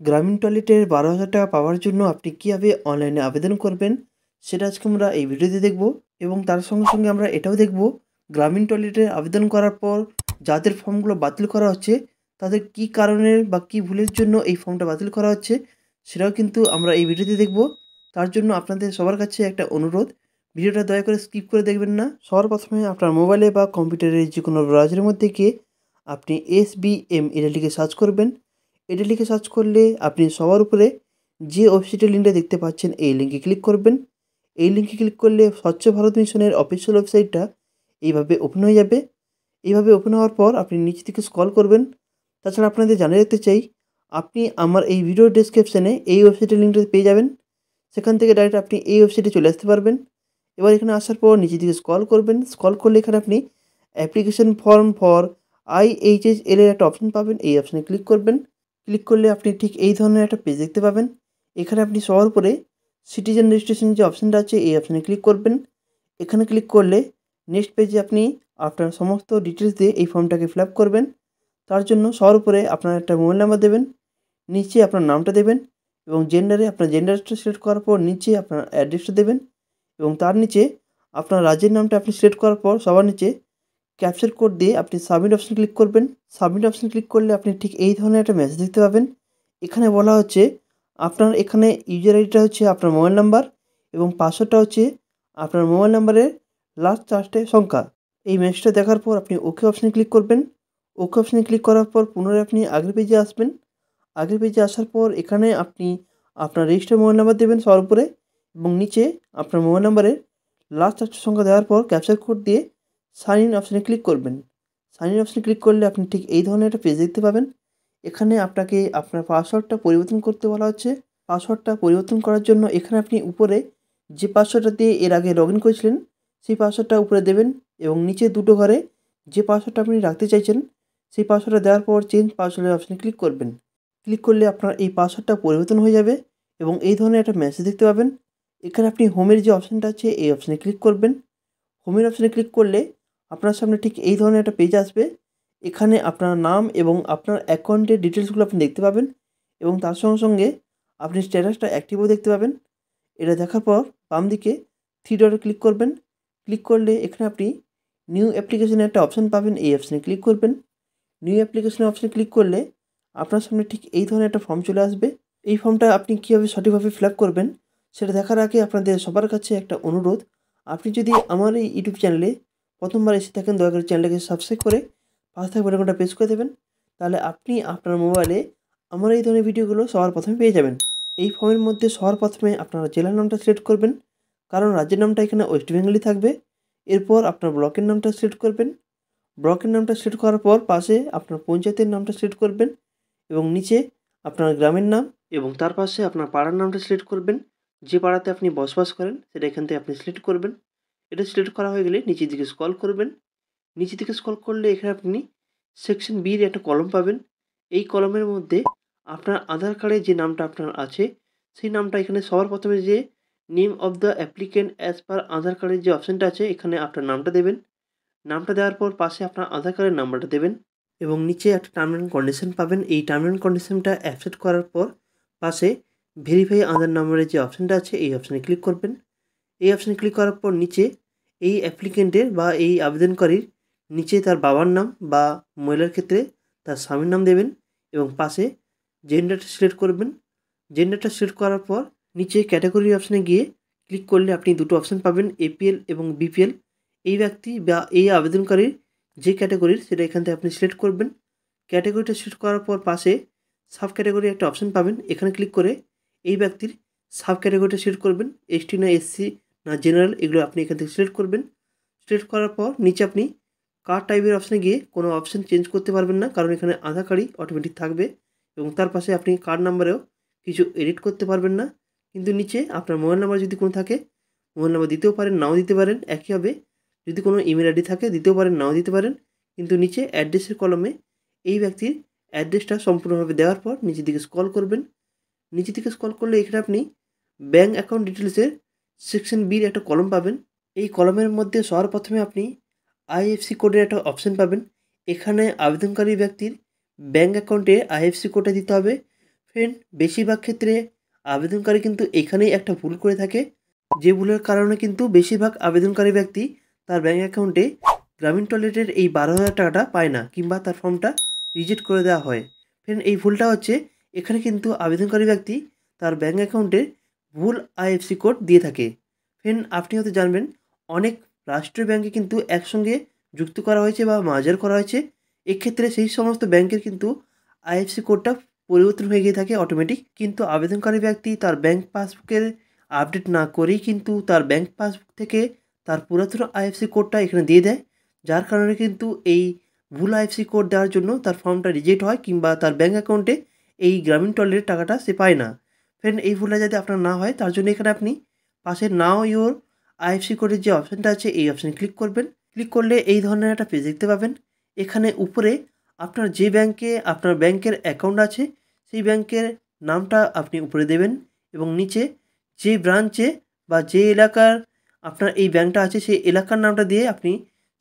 গ্রামীণ টয়লেটের বারো হাজার টাকা পাওয়ার জন্য আপনি কীভাবে অনলাইনে আবেদন করবেন, সেটা আজকে আমরা এই ভিডিওতে দেখব এবং তার সঙ্গে সঙ্গে আমরা এটাও দেখব গ্রামীণ টয়লেটে আবেদন করার পর যাদের ফর্মগুলো বাতিল করা হচ্ছে, তাদের কি কারণের বা কি ভুলের জন্য এই ফর্মটা বাতিল করা হচ্ছে, সেটাও কিন্তু আমরা এই ভিডিওতে দেখব। তার জন্য আপনাদের সবার কাছে একটা অনুরোধ, ভিডিওটা দয়া করে স্কিপ করে দেখবেন না। সবার প্রথমে আপনার মোবাইলে বা কম্পিউটারে যে কোনো ব্রাউজারের মধ্যে গিয়ে আপনি এস বি এম এটা সার্চ করবেন। এটা লিখে সার্চ করলে আপনি সবার উপরে যে ওয়েবসাইটের লিঙ্কটা দেখতে পাচ্ছেন, এই লিঙ্কে ক্লিক করবেন। এই লিঙ্কে ক্লিক করলে স্বচ্ছ ভারত মিশনের অফিসিয়াল ওয়েবসাইটটা এইভাবে ওপেন হয়ে যাবে। এইভাবে ওপেন হওয়ার পর আপনি নিচে থেকে স্কল করবেন। তাছাড়া আপনাদের জানিয়ে রাখতে চাই, আপনি আমার এই ভিডিও ডিসক্রিপশানে এই ওয়েবসাইটের লিঙ্কটা পেয়ে যাবেন। সেখান থেকে ডাইরেক্ট আপনি এই ওয়েবসাইটে চলে আসতে পারবেন। এবার এখানে আসার পর নিচে দিকে স্কল করবেন। স্কল করলে এখানে আপনি application form for IHS L এর একটা অপশন পাবেন। এই অপশানে ক্লিক করবেন। ক্লিক করলে আপনি ঠিক এই ধরনের একটা পেজ দেখতে পাবেন। এখানে আপনি সবার উপরে সিটিজেন রেজিস্ট্রেশন যে অপশানটা আছে, এই অপশানে ক্লিক করবেন। এখানে ক্লিক করলে নেক্সট পেজে আপনি আপনার সমস্ত ডিটেলস দিয়ে এই ফর্মটাকে ফিল করবেন। তার জন্য সবার উপরে আপনার একটা মোবাইল নাম্বার দেবেন, নিচে আপনার নামটা দেবেন এবং জেন্ডারে আপনার জেন্ডারটা সিলেক্ট করার পর নিচে আপনার অ্যাড্রেসটা দেবেন এবং তার নিচে আপনার রাজ্যের নামটা আপনি সিলেক্ট করার পর সবার নিচে ক্যাপচার কোড দিয়ে আপনি সাবমিট অপশান ক্লিক করবেন। সাবমিট অপশান ক্লিক করলে আপনি ঠিক এই ধরনের একটা মেসেজ দেখতে পাবেন। এখানে বলা হচ্ছে আপনার এখানে ইউজার আইডিটা হচ্ছে আপনার মোবাইল নাম্বার এবং পাসওয়ার্ডটা হচ্ছে আপনার মোবাইল নাম্বারের লাস্ট চারটে সংখ্যা। এই মেসেজটা দেখার পর আপনি ওকে অপশানে ক্লিক করবেন। ওকে অপশানে ক্লিক করার পর পুনরায় আপনি আগের পেজে আসবেন। আগের পেজে আসার পর এখানে আপনি আপনার রেজিস্টার মোবাইল নাম্বার দেবেন সবার উপরে এবং নিচে আপনার মোবাইল নাম্বারের লাস্ট চারটে সংখ্যা দেওয়ার পর ক্যাপচার কোড দিয়ে সাইন ইন অপশানে ক্লিক করবেন। সাইন ইন অপশানে ক্লিক করলে আপনি ঠিক এই ধরনের একটা পেজ দেখতে পাবেন। এখানে আপনাকে আপনার পাসওয়ার্ডটা পরিবর্তন করতে বলা হচ্ছে। পাসওয়ার্ডটা পরিবর্তন করার জন্য এখানে আপনি উপরে যে পাসওয়ার্ডটা দিয়ে এর আগে লগ ইন করেছিলেন, সেই পাসওয়ার্ডটা উপরে দেবেন এবং নিচে দুটো ঘরে যে পাসওয়ার্ডটা আপনি রাখতে চাইছেন, সেই পাসওয়ার্ডটা দেওয়ার পর চেঞ্জ পাসওয়ার্ডের অপশানে ক্লিক করবেন। ক্লিক করলে আপনার এই পাসওয়ার্ডটা পরিবর্তন হয়ে যাবে এবং এই ধরনের একটা মেসেজ দেখতে পাবেন। এখানে আপনি হোমের যে অপশানটা আছে, এই অপশানে ক্লিক করবেন। হোমের অপশানে ক্লিক করলে আপনার সামনে ঠিক এই ধরনের একটা পেজ আসবে। এখানে আপনার নাম এবং আপনার অ্যাকাউন্টের ডিটেলসগুলো আপনি দেখতে পাবেন এবং তার সঙ্গে সঙ্গে আপনি স্ট্যাটাসটা অ্যাক্টিভও দেখতে পাবেন। এটা দেখার পর বাম দিকে থ্রি ডটে ক্লিক করবেন। ক্লিক করলে এখানে আপনি নিউ অ্যাপ্লিকেশনের একটা অপশান পাবেন, এই অপশানে ক্লিক করবেন। নিউ অ্যাপ্লিকেশনের অপশানে ক্লিক করলে আপনার সামনে ঠিক এই ধরনের একটা ফর্ম চলে আসবে। এই ফর্মটা আপনি কীভাবে সঠিকভাবে ফিল আপ করবেন, সেটা দেখার আগে আপনাদের সবার কাছে একটা অনুরোধ। আপনি যদি আমার এই ইউটিউব চ্যানেলে প্রথমবার এসে থাকেন, দয়া করে চ্যানেলটাকে সাবস্ক্রাইব করে পাশে থাকা বাটনটা প্রেস করে দেবেন। তাহলে আপনি আপনার মোবাইলে আমার এই ধরনের ভিডিওগুলো সবার প্রথমে পেয়ে যাবেন। এই ফর্মের মধ্যে সবার প্রথমে আপনার জেলার নামটা সিলেক্ট করবেন, কারণ রাজ্যের নামটা এখানে ওয়েস্ট বেঙ্গলি থাকবে। এরপর আপনার ব্লকের নামটা সিলেক্ট করবেন। ব্লকের নামটা সিলেক্ট করার পর পাশে আপনার পঞ্চায়েতের নামটা সিলেক্ট করবেন এবং নিচে আপনার গ্রামের নাম এবং তার পাশে আপনার পাড়ার নামটা সিলেক্ট করবেন। যে পাড়াতে আপনি বসবাস করেন, সেটা এখান থেকে আপনি সিলেক্ট করবেন। এটা সিলেক্ট করা হয়ে গেলে নিচের দিকে স্কল করবেন। নিচের দিকে স্কল করলে এখানে আপনি সেকশন বির একটা কলম পাবেন। এই কলমের মধ্যে আপনার আধার কার্ডে যে নামটা আপনার আছে, সেই নামটা এখানে সবার প্রথমে যে name of the applicant as per Aadhaar কার্ডের যে অপশানটা আছে, এখানে আপনার নামটা দেবেন। নামটা দেওয়ার পর পাশে আপনার আধার কার্ডের নাম্বারটা দেবেন এবং নিচে একটা টার্ম অ্যান্ড কন্ডিশন পাবেন। এই টার্ম অ্যান্ড কন্ডিশনটা অ্যাকসেপ্ট করার পর পাশে ভেরিফাই আধার নাম্বারের যে অপশানটা আছে, এই অপশানে ক্লিক করবেন। এই অপশানে ক্লিক করার পর নিচে এই অ্যাপ্লিকেন্টের বা এই আবেদনকারীর নিচে তার বাবার নাম বা মহিলার ক্ষেত্রে তার স্বামীর নাম দেবেন এবং পাশে জেন্ডারটা সিলেক্ট করবেন। জেন্ডারটা সিলেক্ট করার পর নিচে ক্যাটাগরি অপশানে গিয়ে ক্লিক করলে আপনি দুটো অপশান পাবেন এপিএল এবং বিপিএল এই ব্যক্তি বা এই আবেদনকারীর যে ক্যাটাগরির সেটা এখান থেকে আপনি সিলেক্ট করবেন। ক্যাটাগরিটা সিলেক্ট করার পর পাশে সাব ক্যাটাগরি একটা অপশান পাবেন। এখানে ক্লিক করে এই ব্যক্তির সাব ক্যাটাগরিটা সিলেক্ট করবেন। এসটি না এসসি না জেনারেল এগুলো আপনি এখান থেকে সিলেক্ট করবেন। সিলেক্ট করার পর নিচে আপনি কার টাইপের অপশানে গিয়ে কোনো অপশান চেঞ্জ করতে পারবেন না, কারণ এখানে আধার কার্ডই অটোমেটিক থাকবে এবং তার পাশে আপনি কার্ড নাম্বারেও কিছু এডিট করতে পারবেন না। কিন্তু নিচে আপনার মোবাইল নাম্বার যদি কোনো থাকে মোবাইল নাম্বার দিতেও পারেন, নাও দিতে পারেন, একই হবে। যদি কোনো ইমেল আইডি থাকে, দিতেও পারেন, নাও দিতে পারেন। কিন্তু নিচে অ্যাড্রেসের কলমে এই ব্যক্তির অ্যাড্রেসটা সম্পূর্ণভাবে দেওয়ার পর নিচের দিকে স্কল করবেন। নিচের দিকে স্কল করলে এখানে আপনি ব্যাঙ্ক অ্যাকাউন্ট ডিটেলসের সেকশন বির একটা কলম পাবেন। এই কলমের মধ্যে সবার প্রথমে আপনি আইএফসি কোডের একটা অপশান পাবেন। এখানে আবেদনকারী ব্যক্তির ব্যাঙ্ক অ্যাকাউন্টে আইএফসি কোডটা দিতে হবে। ফ্রেন্ড বেশিরভাগ ক্ষেত্রে আবেদনকারী কিন্তু এখানেই একটা ভুল করে থাকে। যে ভুলের কারণে কিন্তু বেশিরভাগ আবেদনকারী ব্যক্তি তার ব্যাঙ্ক অ্যাকাউন্টে গ্রামীণ টয়লেটের এই বারো হাজার টাকাটা পায় না কিংবা তার ফর্মটা রিজেক্ট করে দেওয়া হয়। ফ্রেন্ড এই ভুলটা হচ্ছে এখানে কিন্তু আবেদনকারী ব্যক্তি তার ব্যাঙ্ক অ্যাকাউন্টে ভুল আইএফসি কোড দিয়ে থাকে। ফ্রেন্ড আপনি হয়তো জানবেন, অনেক রাষ্ট্রীয় ব্যাঙ্কে কিন্তু একসঙ্গে যুক্ত করা হয়েছে বা মাজার করা হয়েছে। এক্ষেত্রে সেই সমস্ত ব্যাংকের কিন্তু আইএফসি কোডটা পরিবর্তন হয়ে গিয়ে থাকে অটোমেটিক কিন্তু আবেদনকারী ব্যক্তি তার ব্যাংক পাসবুকের আপডেট না করেই কিন্তু তার ব্যাংক পাসবুক থেকে তার পুরাতন আইএফসি কোডটা এখানে দিয়ে দেয়। যার কারণে কিন্তু এই ভুল আইএফসি কোড দেওয়ার জন্য তার ফর্মটা রিজেক্ট হয় কিংবা তার ব্যাঙ্ক অ্যাকাউন্টে এই গ্রামীণ টয়লেটের টাকাটা সে পায় না। ফ্রেন্ড এই ভুলটা যাতে আপনার না হয়, তার জন্য এখানে আপনি পাশে নাও ইউর আইএফসি কোডের যে অপশানটা আছে, এই অপশানে ক্লিক করবেন। ক্লিক করলে এই ধরনের একটা পেজ দেখতে পাবেন। এখানে উপরে আপনার যে ব্যাংকে আপনার ব্যাংকের অ্যাকাউন্ট আছে, সেই ব্যাংকের নামটা আপনি উপরে দেবেন এবং নিচে যে ব্রাঞ্চে বা যে এলাকার আপনার এই ব্যাংকটা আছে, সেই এলাকার নামটা দিয়ে আপনি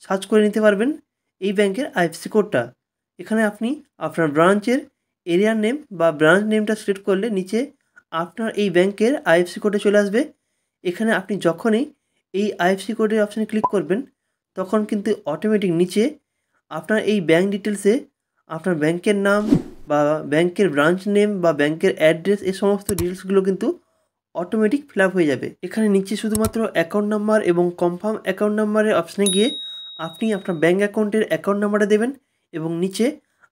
সার্চ করে নিতে পারবেন এই ব্যাংকের আইএফসি কোডটা এখানে আপনি আপনার ব্রাঞ্চের এরিয়ার নেম বা ব্রাঞ্চ নেমটা সিলেক্ট করলে নিচে আপনার এই ব্যাংকের আইএফসি কোডে চলে আসবে। এখানে আপনি যখনই এই আইএফসি কোডের অপশানে ক্লিক করবেন, তখন কিন্তু অটোমেটিক নিচে আপনার এই ব্যাঙ্ক ডিটেলসে আপনার ব্যাংকের নাম বা ব্যাংকের ব্রাঞ্চ নেম বা ব্যাংকের অ্যাড্রেস এই সমস্ত ডিটেলসগুলো কিন্তু অটোমেটিক ফিল হয়ে যাবে। এখানে নিচে শুধুমাত্র অ্যাকাউন্ট নাম্বার এবং কনফার্ম অ্যাকাউন্ট নাম্বারের অপশানে গিয়ে আপনি আপনার ব্যাঙ্ক অ্যাকাউন্টের অ্যাকাউন্ট নাম্বারটা দেবেন এবং নিচে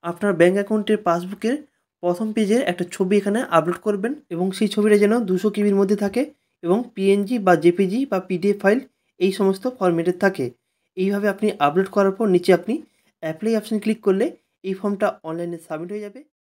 আপনার ব্যাঙ্ক অ্যাকাউন্টের পাসবুকের প্রথম পেজের একটা ছবি এখানে আপলোড করবেন এবং সেই ছবিটা যেন দুশো কিবির মধ্যে থাকে এবং পিএনজি বা জেপিজি বা পিডিএফ ফাইল এই সমস্ত ফরম্যাটের থাকে। এইভাবে আপনি আপলোড করার পর নিচে আপনি অ্যাপ্লাই অপশান ক্লিক করলে এই ফর্মটা অনলাইনে সাবমিট হয়ে যাবে।